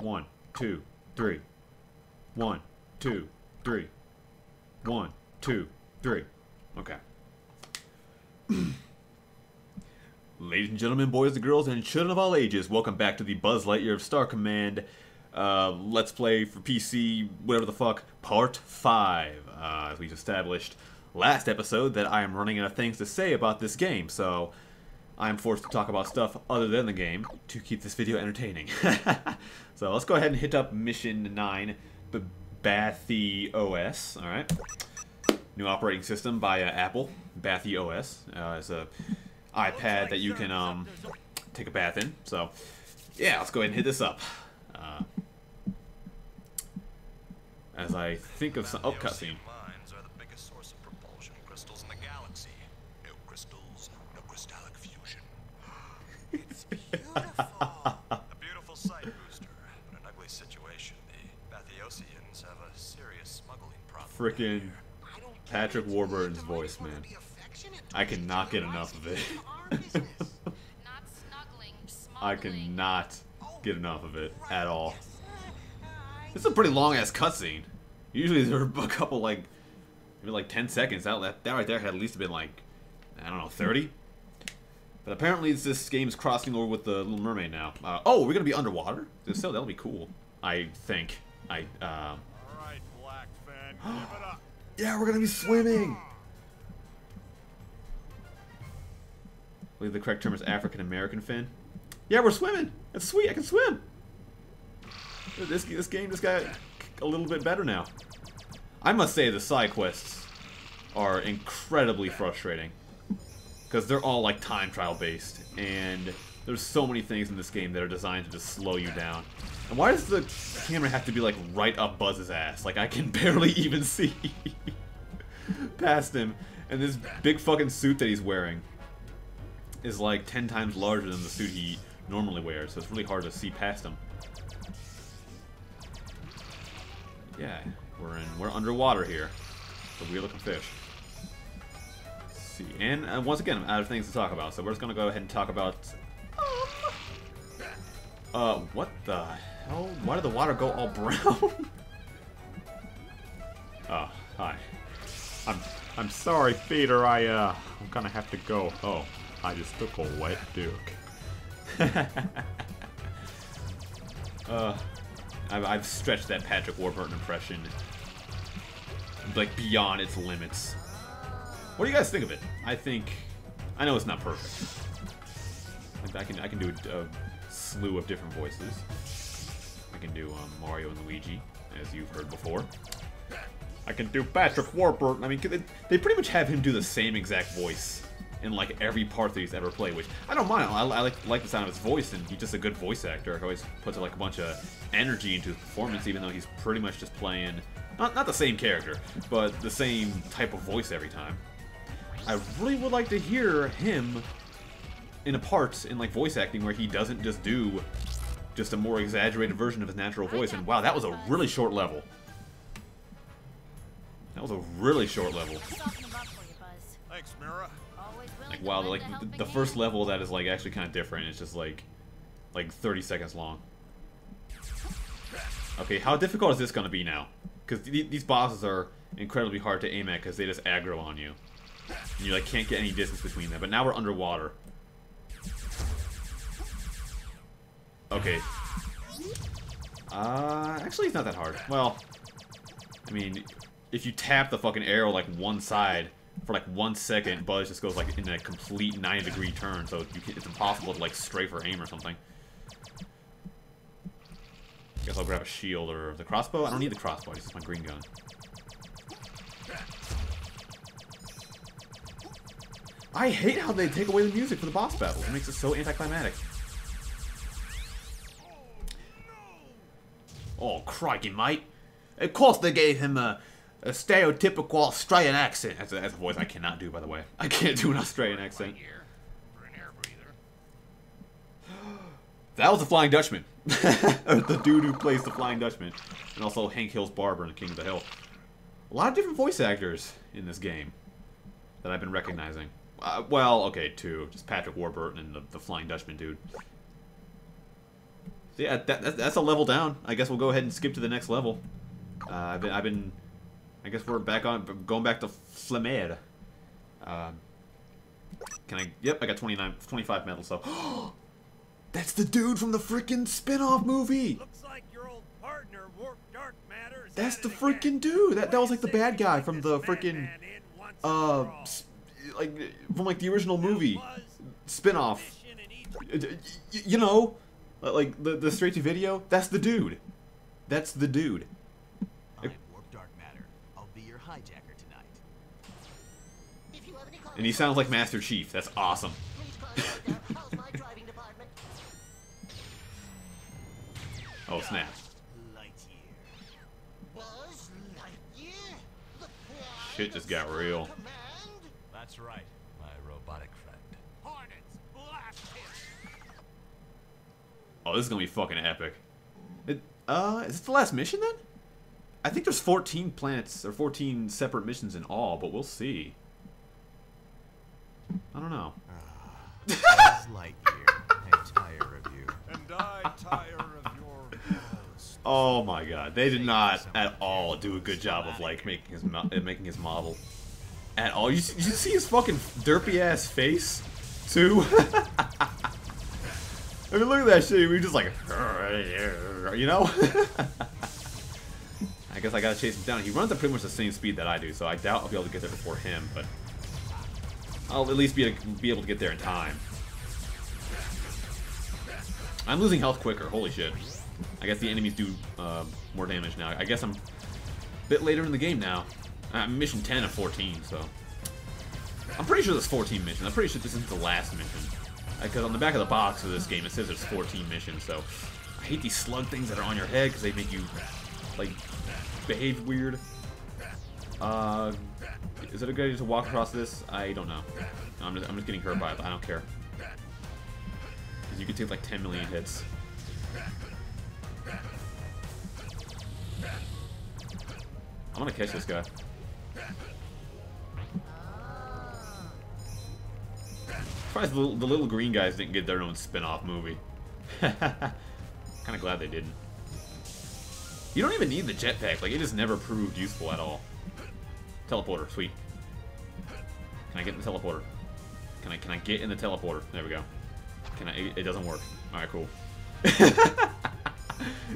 One, two, three. One, two, three. One, two, three. Okay. Ladies and gentlemen, boys and girls, and children of all ages, welcome back to the Buzz Lightyear of Star Command uh, Let's Play for PC, whatever the fuck, Part 5. Uh, as we've established last episode that I am running out of things to say about this game, so I'm forced to talk about stuff other than the game to keep this video entertaining. so let's go ahead and hit up Mission 9, B Bathy OS, alright? New operating system by uh, Apple, Bathy OS. Uh, it's a iPad that you can um, take a bath in. So, yeah, let's go ahead and hit this up. Uh, as I think of some... Oh, cutscene. Mines are the biggest source of propulsion crystals in the galaxy. No crystals, no crystallic fusion. It's beautiful. A beautiful sight, Booster, but an ugly situation. The Bathyosians have a serious smuggling problem. Frickin' I don't get Patrick. Warburton's voice, man. I cannot get enough of it. It's our business. Not snuggling, I cannot oh, get enough of it at all. Yes. This is a pretty long ass cutscene. Usually there are a couple like maybe like 10 seconds. That, that that right there had at least been like I don't know 30. But apparently it's this game's crossing over with the Little Mermaid now. Uh, oh, we're gonna be underwater. If so, that'll be cool. I think. I um. All right, Blackfin, give it up. Yeah, we're gonna be swimming. I believe the correct term is African American fin. Yeah, we're swimming. That's sweet. I can swim. This this game just got a little bit better now. I must say the side quests are incredibly frustrating because they're all like time trial based, and there's so many things in this game that are designed to just slow you down. And why does the camera have to be like right up Buzz's ass? Like I can barely even see past him, and this big fucking suit that he's wearing is like ten times larger than the suit he normally wears, so it's really hard to see past him. Yeah, we're in we're underwater here. The weird looking fish. See, and uh, once again, I'm out of things to talk about, so we're just gonna go ahead and talk about. Uh, what the hell? Why did the water go all brown? oh, hi. I'm I'm sorry, Peter. I uh, I'm gonna have to go. Oh, I just took a wet duke. uh, I've, I've stretched that Patrick Warburton impression like beyond its limits. What do you guys think of it? I think I know it's not perfect. I can I can do a, a slew of different voices. I can do um, Mario and Luigi, as you've heard before. I can do Patrick Warburton. I mean, they, they pretty much have him do the same exact voice in like every part that he's ever played, which I don't mind. I, I like like the sound of his voice, and he's just a good voice actor. He always puts like a bunch of energy into his performance, even though he's pretty much just playing not not the same character, but the same type of voice every time. I really would like to hear him in a part in like voice acting where he doesn't just do just a more exaggerated version of his natural voice. And wow, that was a really short level. That was a really short level. Soften them up for you, Buzz. Thanks, Mira. Like wow, like the, the first level of that is like actually kind of different. It's just like like 30 seconds long. Okay, how difficult is this going to be now? Because th these bosses are incredibly hard to aim at because they just aggro on you. And you like can't get any distance between them. But now we're underwater. Okay. Uh, actually, it's not that hard. Well, I mean, if you tap the fucking arrow like one side for like one second, Buzz just goes like in a complete 90 degree turn, so you can, it's impossible to like strafe or aim or something. I Guess I'll grab a shield or the crossbow. I don't need the crossbow. This is my green gun. I hate how they take away the music for the boss battles. It makes it so anticlimactic. Oh, crikey, mate. Of course they gave him a, a stereotypical Australian accent. That's a, that's a voice I cannot do, by the way. I can't do an Australian accent. That was the Flying Dutchman. the dude who plays the Flying Dutchman. And also Hank Hill's barber in King of the Hill. A lot of different voice actors in this game that I've been recognizing. Uh, well, okay, two. Just Patrick Warburton and the, the Flying Dutchman dude. Yeah, that, that, that's a level down. I guess we'll go ahead and skip to the next level. Uh, I've been, I've been, I guess we're back on, going back to Flamer. Um, can I, yep, I got 29, 25 medals, so. That's the dude from the freaking spin-off movie! Looks like your old partner, Warp Dark Matter. That's the freaking dude! That, that was like the bad guy from the freaking, in once and uh, for all? s- like, from like the original movie. Buzz, Spin-off. mission in each- y- y- You know, like the the straight to video. That's the dude. That's the dude. I'm Warp Dark Matter. I'll be your hijacker tonight. If you have any And he sounds like Master Chief. That's awesome. Please contact our How's my driving department? Oh snap! Lightyear. Buzz Lightyear? The pride Shit just got real. Command? That's right, my robotic friend. Hornets, blast him! Oh, this is gonna be fucking epic. It, uh, is this the last mission then? I think there's 14 planets or 14 separate missions in all, but we'll see. I don't know. Buzz Lightyear. I tire of you. And I tire of your. Oh my god, they did not at all do a good job of like making his mo- uh, making his model at all. You, you see his fucking derpy ass face too. I mean, look at that shit. We just like, you know. I guess I gotta chase him down. He runs at pretty much the same speed that I do, so I doubt I'll be able to get there before him. But I'll at least be be able to get there in time. I'm losing health quicker. Holy shit. I guess the enemies do uh, more damage now. I guess I'm a bit later in the game now. I'm mission 10 of 14, so... I'm pretty sure there's 14 missions. I'm pretty sure this isn't the last mission. Because on the back of the box of this game, it says there's 14 missions, so... I hate these slug things that are on your head, because they make you, like, behave weird. Uh... Is it a good idea to walk across this? I don't know. I'm just, I'm just getting hurt by it, I don't care. 'Cause you can take like 10 million hits. I'm gonna catch this guy. Surprised the little, the little green guys didn't get their own spin-off movie. kind of glad they didn't. You don't even need the jetpack. Like, it just never proved useful at all. Teleporter, sweet. Can I get in the teleporter? Can I can I get in the teleporter? There we go. Can I? It, it doesn't work. All right, cool.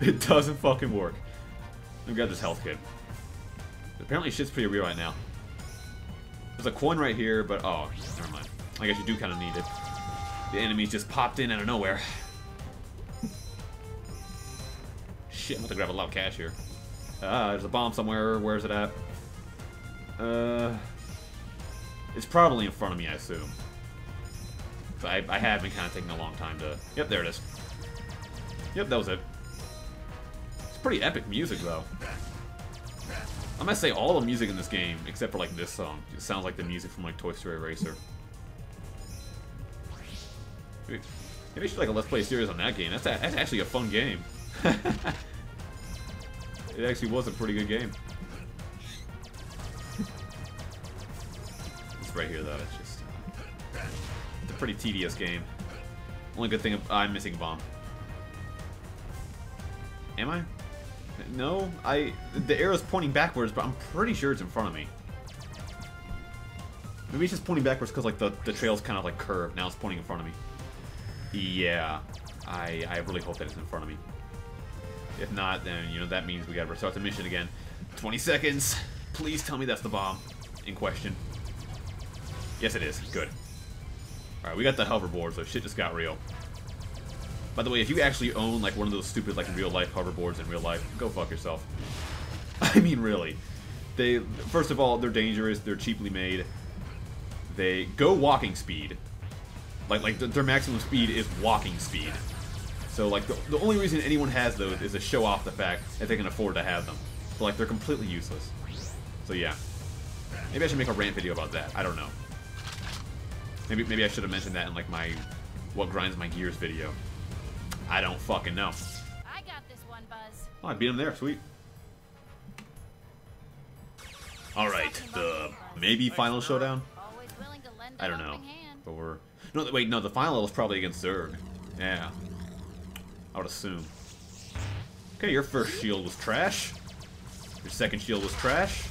it doesn't fucking work. We got this health kit. Apparently, shit's pretty real right now. There's a coin right here, but oh, never mind. I guess you do kind of need it. The enemies just popped in out of nowhere. Shit, I'm about to grab a lot of cash here. Ah, there's a bomb somewhere. Where's it at? Uh, it's probably in front of me, I assume. I, I have been kind of taking a long time to... Yep, there it is. Yep, that was it. It's pretty epic music, though. I must say, all the music in this game, except for, like, this song, it sounds like the music from, like, Toy Story Racer. Maybe, I should, like, a Let's Play series on that game. That's, a, that's actually a fun game. it actually was a pretty good game. It's right here, though. It's just... Uh, it's a pretty tedious game. Only good thing, I'm missing bomb. Am I? No, I... The arrow's pointing backwards, but I'm pretty sure it's in front of me. Maybe it's just pointing backwards because, like, the, the trail's kind of, like, curved. Now it's pointing in front of me. Yeah. I, I really hope that it's in front of me. If not, then, you know, that means we gotta restart the mission again. 20 seconds. Please tell me that's the bomb in question. Yes, it is. Good. Alright, we got the hoverboard, so shit just got real. By the way, if you actually own, like, one of those stupid, like, real-life hoverboards in real life, go fuck yourself. I mean, really. They, first of all, they're dangerous, they're cheaply made. They go walking speed. Like, like, th- their maximum speed is walking speed. So, like, the, the only reason anyone has those is to show off the fact that they can afford to have them. But, like, they're completely useless. So, yeah. Maybe I should make a rant video about that. I don't know. Maybe maybe I should have mentioned that in, like, my what grinds my gears video. I don't fucking know. I got this one, Buzz. Oh, I beat him there. Sweet. Alright, the maybe final showdown? Always willing to lend I don't know. But we're... No, wait, no, the final is probably against Zurg. Yeah. I would assume. Okay, your first shield was trash. Your second shield was trash.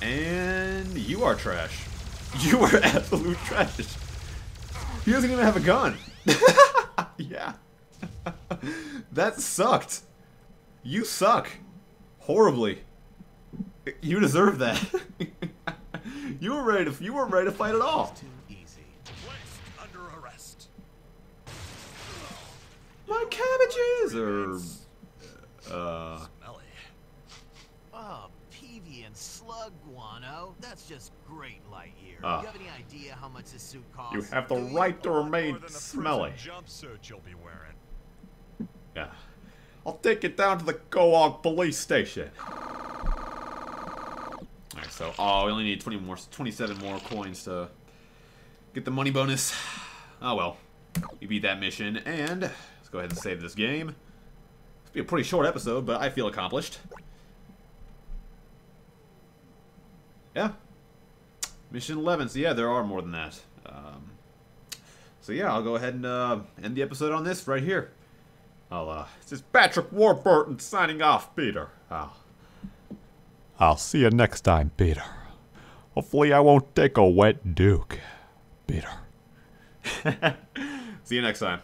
And you are trash. You are absolute trash. He doesn't even have a gun. yeah. That sucked. You suck. Horribly. You deserve that. you were ready to you weren't ready to fight at all. Too easy. Placed under arrest. My cabbages are uh Smelly. Oh, Peavy and Slug Guano. That's just great, Lightyear. Ah. you have any idea how much this suit costs? you have the right to remain more than the smelly. prison jumpsuit you'll be wearing. Yeah. I'll take it down to the Goog police station. Alright, so oh we only need 20 more 27 more coins to get the money bonus. Oh well. We beat that mission and let's go ahead and save this game. Will be a pretty short episode, but I feel accomplished. Yeah. Mission 11. So yeah, there are more than that. Um, so yeah, I'll go ahead and uh, end the episode on this right here. I'll, uh, this is Patrick Warburton signing off, Peter. I'll, I'll see you next time, Peter. Hopefully I won't take a wet duke, Peter. see you next time.